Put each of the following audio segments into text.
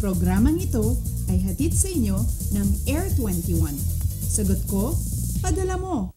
Programang ito ay hatid sa inyo ng Air 21. Sagot ko, padala mo.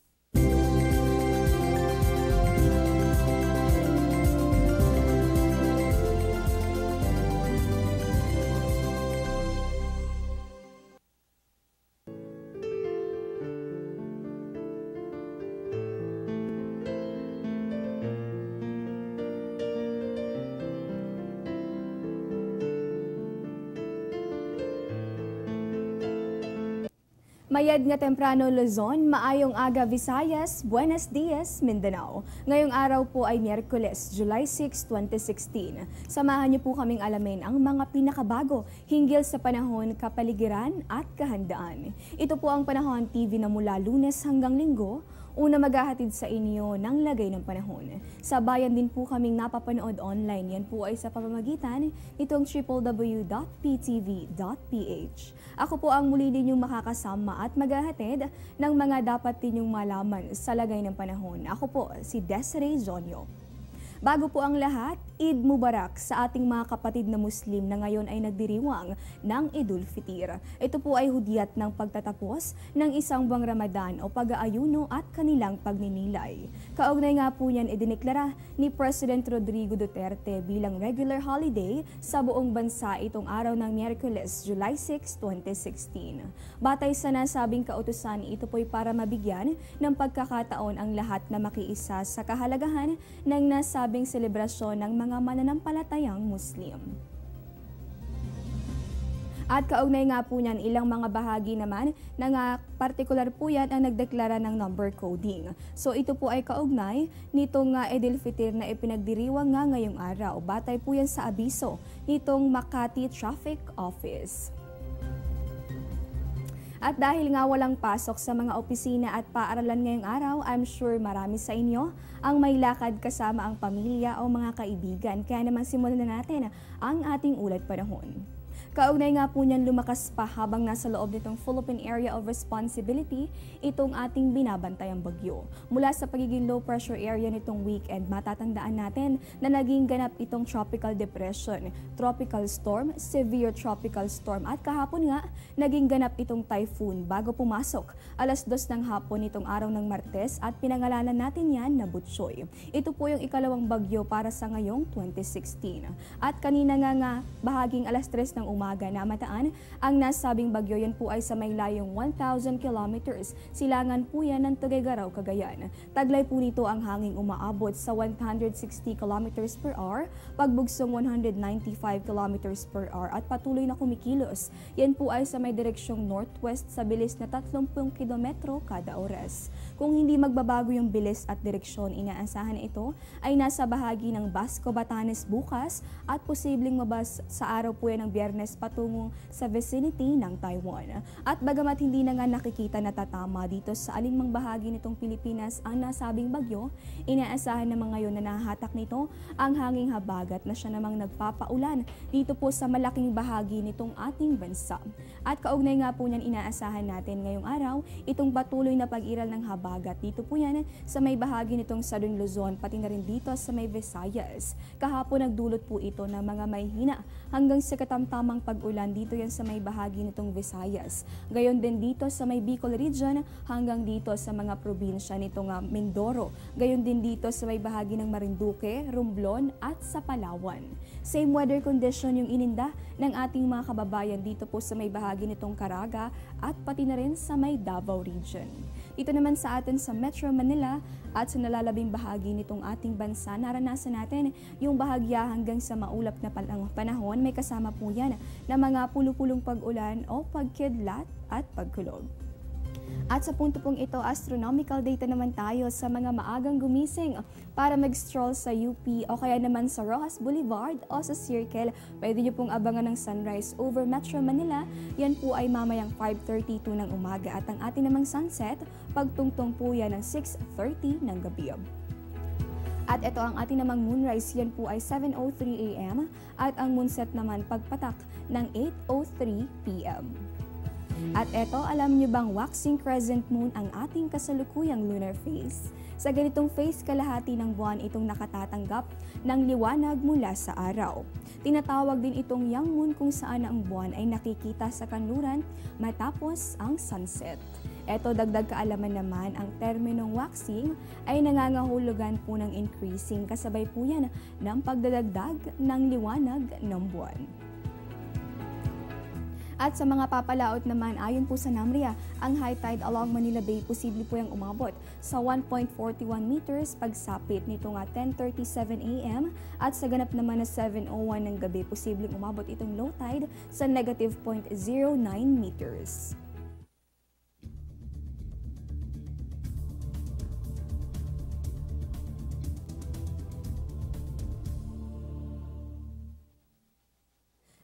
Mayad nga temprano Luzon, maayong aga Visayas, Buenos Dias, Mindanao. Ngayong araw po ay Miyerkules, July 6, 2016. Samahan niyo po kaming alamin ang mga pinakabago hinggil sa panahon, kapaligiran at kahandaan. Ito po ang Panahon TV na mula lunes hanggang linggo, Una maghahatid sa inyo ng lagay ng panahon. Sa bayan din po kaming napapanood online. Yan po ay sa pamamagitan nitong www.ptv.ph. Ako po ang muli ninyong makakasama at maghahatid ng mga dapat ninyong malaman sa lagay ng panahon. Ako po si Desiree Zonyo. Bago po ang lahat, Eid Mubarak sa ating mga kapatid na Muslim na ngayon ay nagdiriwang ng Idul Fitir. Ito po ay hudyat ng pagtatapos ng isang buwang Ramadan o pag-aayuno at kanilang pagninilay. Kaugnay nga po niyan idineklara ni President Rodrigo Duterte bilang regular holiday sa buong bansa itong araw ng Miyerkules, July 6, 2016. Batay sa nasabing kautusan, ito po'y para mabigyan ng pagkakataon ang lahat na makiisa sa kahalagahan ng nasabing selebrasyon ng mga mananampalatayang Muslim. At kaugnay nga po niyan, ilang mga bahagi naman na nga partikular po yan ang nagdeklara ng number coding. So ito po ay kaugnay nitong uh, Edil Fitir na ipinagdiriwang nga ngayong araw. Batay po yan sa abiso nitong Makati Traffic Office. At dahil nga walang pasok sa mga opisina at paaralan ngayong araw, I'm sure marami sa inyo ang may lakad kasama ang pamilya o mga kaibigan. Kaya naman simulan na natin ang ating ulat panahon. Kaugnay nga po niyan lumakas pa habang nasa loob nitong Philippine Area of Responsibility itong ating binabantayang bagyo. Mula sa pagiging low pressure area nitong weekend, matatandaan natin na naging ganap itong tropical depression, tropical storm, severe tropical storm at kahapon nga naging ganap itong typhoon bago pumasok alas dos ng hapon nitong araw ng Martes at pinangalanan natin yan na Butchoy. Ito po yung ikalawang bagyo para sa ngayong 2016. At kanina nga nga bahaging alas 3 ng umaga umaga na mataan ang nasabing bagyo. Yan po ay sa may layong 1,000 kilometers. Silangan po yan ng Tuguegarao, Cagayan. Taglay po nito ang hanging umaabot sa 160 kilometers per hour, pagbugsong 195 kilometers per hour at patuloy na kumikilos. Yan po ay sa may direksyong northwest sa bilis na 30 kilometro kada oras. Kung hindi magbabago yung bilis at direksyon, inaasahan na ito ay nasa bahagi ng Basco, Batanes bukas at posibleng mabas sa araw po yan ng biyernes patungo sa vicinity ng Taiwan. At bagamat hindi na nga nakikita na tatama dito sa alinmang bahagi nitong Pilipinas ang nasabing bagyo, inaasahan naman ngayon na nahahatak nito ang hanging habagat na siya namang nagpapaulan dito po sa malaking bahagi nitong ating bansa. At kaugnay nga po niyan inaasahan natin ngayong araw itong patuloy na pag-iral ng habagat dito po yan sa may bahagi nitong Southern Luzon pati na rin dito sa may Visayas. Kahapon nagdulot po ito ng mga may hina hanggang sa katamtamang pag-ulan dito yan sa may bahagi nitong Visayas. Gayon din dito sa may Bicol region hanggang dito sa mga probinsya nitong uh, Mindoro. Gayon din dito sa may bahagi ng Marinduque, Romblon at sa Palawan. Same weather condition yung ininda ng ating mga kababayan dito po sa may bahagi nitong Caraga at pati na rin sa may Davao region. Ito naman sa atin sa Metro Manila at sa nalalabing bahagi nitong ating bansa, naranasan natin yung bahagya hanggang sa maulap na panahon. May kasama po yan na mga pulupulong pag-ulan o pagkidlat at pagkulog. At sa punto pong ito, astronomical data naman tayo sa mga maagang gumising para mag-stroll sa UP o kaya naman sa Rojas Boulevard o sa Circle. Pwede nyo pong abangan ng sunrise over Metro Manila. Yan po ay mamayang 5.32 ng umaga at ang ating namang sunset, pagtungtong po yan ng 6.30 ng gabi. At ito ang ating namang moonrise, yan po ay 7.03 a.m. at ang moonset naman pagpatak ng 8.03 p.m. At eto, alam niyo bang waxing crescent moon ang ating kasalukuyang lunar phase? Sa ganitong phase, kalahati ng buwan itong nakatatanggap ng liwanag mula sa araw. Tinatawag din itong young moon kung saan ang buwan ay nakikita sa kanluran matapos ang sunset. Eto dagdag kaalaman naman, ang terminong waxing ay nangangahulugan po ng increasing kasabay po yan ng pagdadagdag ng liwanag ng buwan. At sa mga papalaot naman, ayon po sa NAMRIA, ang high tide along Manila Bay posible po yung umabot sa 1.41 meters pagsapit nito nga 10.37 a.m. at sa ganap naman na 7.01 ng gabi posibleng umabot itong low tide sa negative 0.09 meters.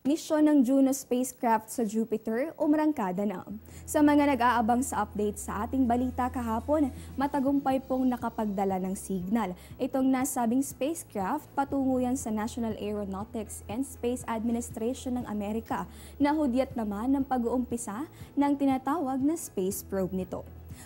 Misyon ng Juno spacecraft sa Jupiter umrangkada na. Sa mga nag-aabang sa update sa ating balita kahapon, matagumpay pong nakapagdala ng signal. Itong nasabing spacecraft patungo yan sa National Aeronautics and Space Administration ng Amerika na hudyat naman ng pag-uumpisa ng tinatawag na space probe nito.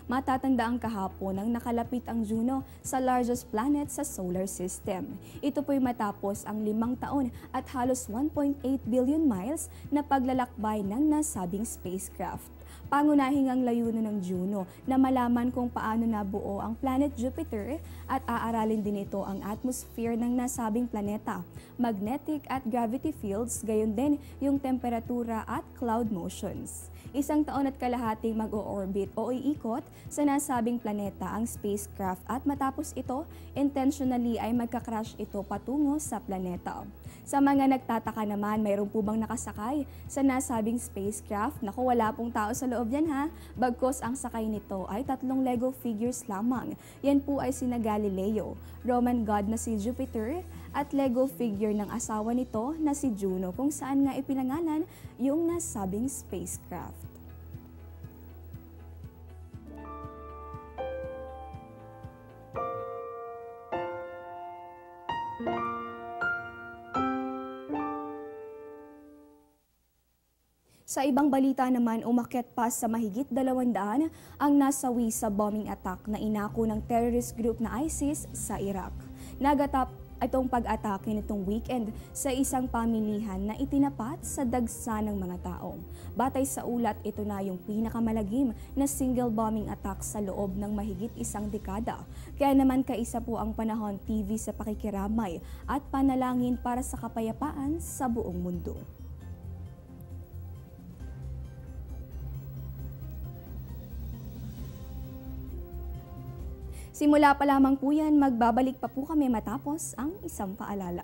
Matatanda ang kahapon nang nakalapit ang Juno sa largest planet sa solar system. Ito po'y matapos ang limang taon at halos 1.8 billion miles na paglalakbay ng nasabing spacecraft. Pangunahing ang layunin ng Juno na malaman kung paano nabuo ang planet Jupiter at aaralin din ito ang atmosphere ng nasabing planeta, magnetic at gravity fields, gayon din yung temperatura at cloud motions. Isang taon at kalahating mag-o-orbit o iikot sa nasabing planeta ang spacecraft at matapos ito, intentionally ay magka-crash ito patungo sa planeta. Sa mga nagtataka naman, mayroon po bang nakasakay sa nasabing spacecraft? Naku, wala pong tao sa loob yan ha. Bagkos ang sakay nito ay tatlong Lego figures lamang. Yan po ay sina Galileo, Roman god na si Jupiter, at Lego figure ng asawa nito na si Juno kung saan nga ipinangalan yung nasabing spacecraft. Sa ibang balita naman, umakyat pa sa mahigit dalawandaan ang nasawi sa bombing attack na inako ng terrorist group na ISIS sa Iraq. Nagatap itong pag-atake nitong weekend sa isang pamilihan na itinapat sa dagsa ng mga tao. Batay sa ulat, ito na yung pinakamalagim na single bombing attack sa loob ng mahigit isang dekada. Kaya naman kaisa po ang panahon TV sa pakikiramay at panalangin para sa kapayapaan sa buong mundo. Simula pa lamang po yan, magbabalik pa po kami matapos ang isang paalala.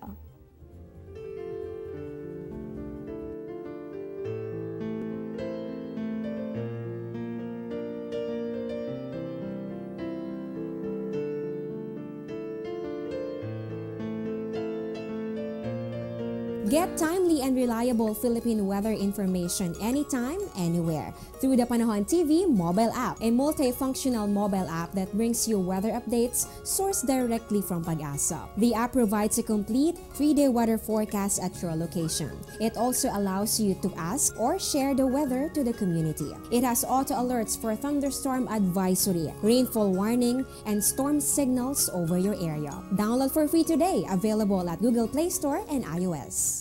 Get timely and reliable Philippine weather information anytime, anywhere through the Panahon TV mobile app, a multifunctional mobile app that brings you weather updates sourced directly from Pag-asa. The app provides a complete three-day weather forecast at your location. It also allows you to ask or share the weather to the community. It has auto alerts for thunderstorm advisory, rainfall warning, and storm signals over your area. Download for free today, available at Google Play Store and iOS.